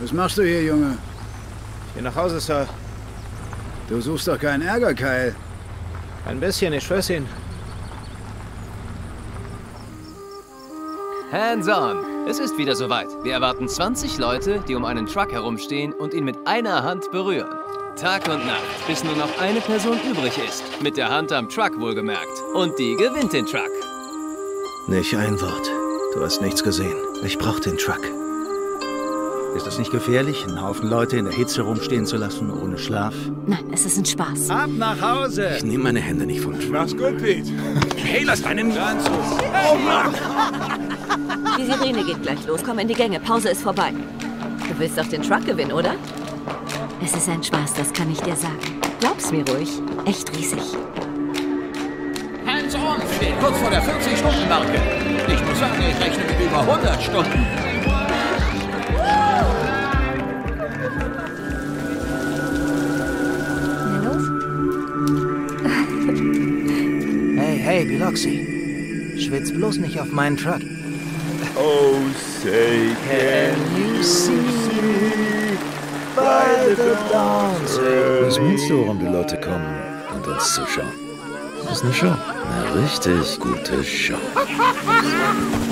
Was machst du hier, Junge? Ich geh nach Hause, Sir. Du suchst doch keinen Ärger, Kyle. Ein bisschen, ich schwör's Ihnen. Hands on! Es ist wieder soweit. Wir erwarten 20 Leute, die um einen Truck herumstehen und ihn mit einer Hand berühren. Tag und Nacht, bis nur noch eine Person übrig ist. Mit der Hand am Truck wohlgemerkt. Und die gewinnt den Truck. Nicht ein Wort. Du hast nichts gesehen. Ich brauch den Truck. Ist es nicht gefährlich, einen Haufen Leute in der Hitze rumstehen zu lassen, ohne Schlaf? Nein, es ist ein Spaß. Ab nach Hause! Ich nehme meine Hände nicht vom Truck. Mach's gut, Pete. Hey, lass deinen Ranz Oh Mann! Die Sirene geht gleich los. Komm in die Gänge. Pause ist vorbei. Du willst doch den Truck gewinnen, oder? Es ist ein Spaß, das kann ich dir sagen. Glaub's mir ruhig. Echt riesig. Hands on steht kurz vor der 40-Stunden-Marke. Ich muss sagen, ich rechne mit über 100 Stunden. Hey, Biloxi. Schwitz bloß nicht auf meinen Truck. Oh, say can you see by the dawn's Was meinst du, warum die Leute kommen und uns zuschauen? Das ist eine Show. Eine richtig gute Show.